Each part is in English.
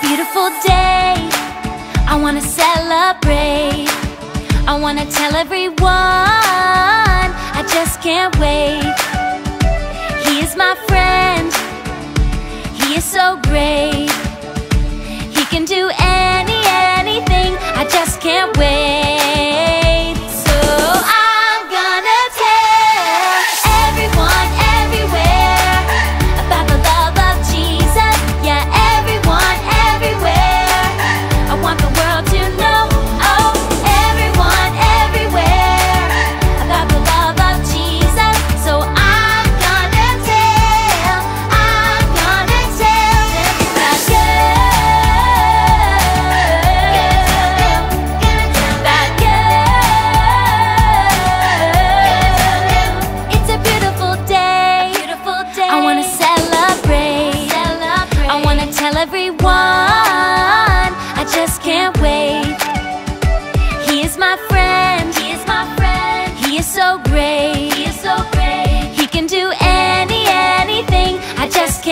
beautiful day. I wanna celebrate. I wanna tell everyone. I just can't wait. He is my friend. He is so great. He can do anything.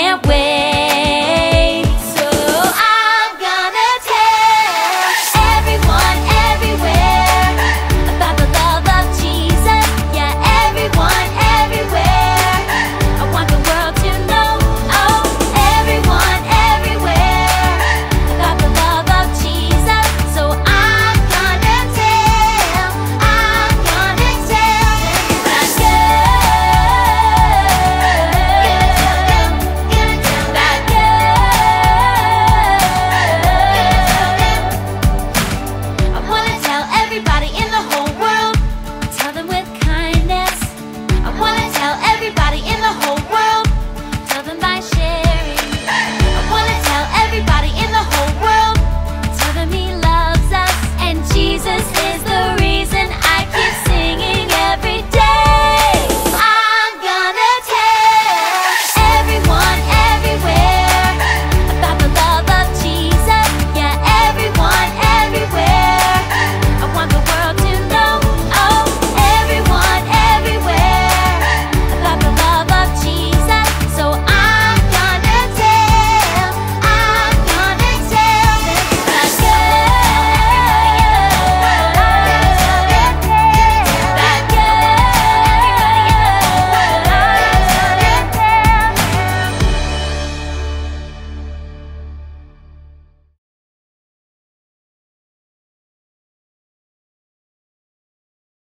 can't wait.